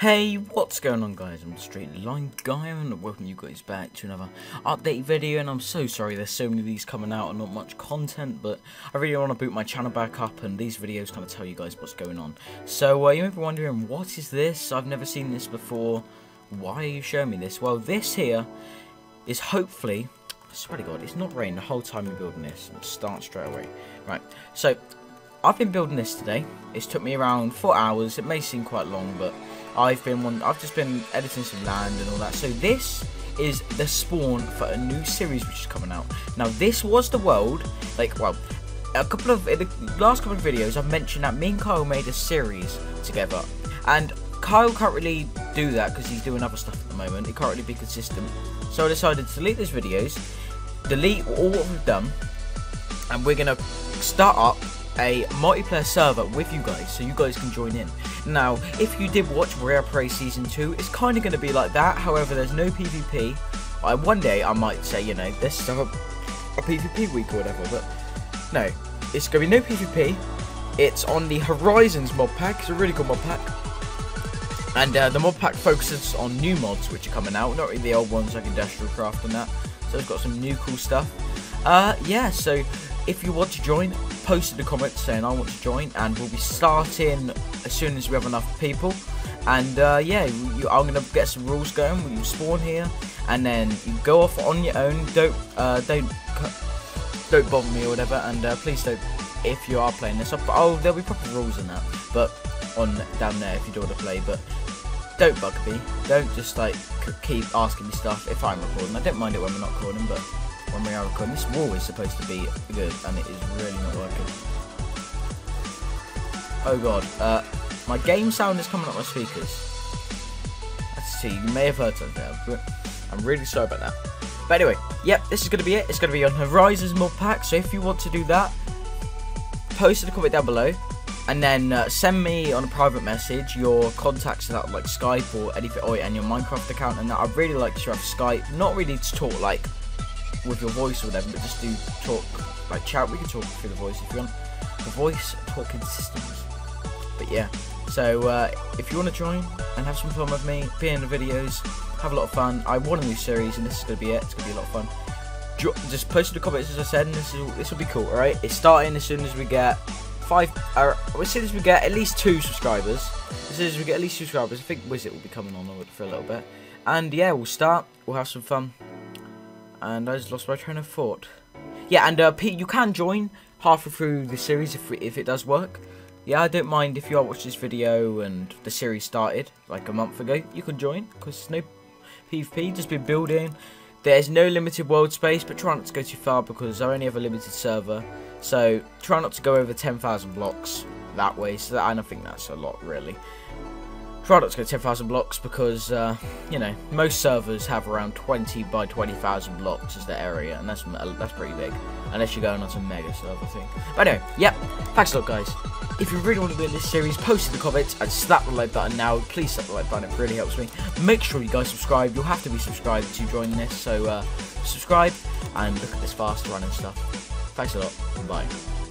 Hey, what's going on guys? I'm the Straight Line Guy and welcome you guys back to another update video and I'm so sorry there's so many of these coming out and not much content but I really want to boot my channel back up and these videos kind of tell you guys what's going on. So uh, you may be wondering what is this? I've never seen this before. Why are you showing me this? Well this here is hopefully I swear to god it's not raining the whole time you're building this. Start straight away. Right, so I've been building this today. It's took me around four hours. It may seem quite long, but I've been one. I've just been editing some land and all that. So this is the spawn for a new series which is coming out. Now this was the world. Like, well, a couple of in the last couple of videos I've mentioned that me and Kyle made a series together, and Kyle can't really do that because he's doing other stuff at the moment. He can't really be consistent. So I decided to delete those videos, delete all what we've done, and we're gonna start up a multiplayer server with you guys so you guys can join in. Now, if you did watch Rare Prey Season 2, it's kind of going to be like that, however, there's no PvP. I, one day I might say, you know, this is a, a PvP week or whatever, but no, it's going to be no PvP. It's on the Horizons mod pack, it's a really good mod pack. And uh, the mod pack focuses on new mods which are coming out, not really the old ones like Industrial Craft and that. So it's got some new cool stuff. Uh, yeah, so if you want to join, post in the saying I want to join, and we'll be starting as soon as we have enough people. And uh, yeah, you, I'm gonna get some rules going. You spawn here, and then you go off on your own. Don't uh, don't don't bother me or whatever. And uh, please don't if you are playing this. Oh, there'll be proper rules in that, but on down there if you don't want to play. But don't bug me. Don't just like keep asking me stuff if I'm recording. I don't mind it when we're not recording, but when we are recording. This wall is supposed to be good, and it is really not working. Oh god, uh, my game sound is coming up my speakers. Let's see, you may have heard something there, I'm really sorry about that. But anyway, yep, this is going to be it. It's going to be on Horizons mod pack, so if you want to do that, post in the comment down below, and then uh, send me on a private message your contacts that like Skype or anything, oh, and your Minecraft account, and that I'd really like to have Skype, not really to talk like with your voice or whatever, but just do talk, like chat. We can talk through the voice if you want. The voice talking systems. But yeah, so uh, if you want to join and have some fun with me, be in the videos, have a lot of fun. I want a new series, and this is gonna be it. It's gonna be a lot of fun. Just post in the comments as I said, and this is this will be cool. All right, it's starting as soon as we get five. Uh, as soon as we get at least two subscribers. As soon as we get at least two subscribers, I think Wizard will be coming on for a little bit. And yeah, we'll start. We'll have some fun and I just lost my train of thought. Yeah, and uh, Pete, you can join halfway through the series if, if it does work. Yeah, I don't mind if you are watching this video and the series started like a month ago. You can join because no PvP, just been building. There's no limited world space, but try not to go too far because I only have a limited server. So try not to go over 10,000 blocks that way. So that, I don't think that's a lot really. To go 10,000 blocks because, uh, you know, most servers have around 20 by 20,000 blocks as their area, and that's that's pretty big. Unless you're going on some mega server thing. But anyway, yep, thanks a lot, guys. If you really want to be in this series, post in the comments and slap the like button now. Please slap the like button, it really helps me. Make sure you guys subscribe. You'll have to be subscribed to join this, so uh, subscribe and look at this fast running stuff. Thanks a lot, bye.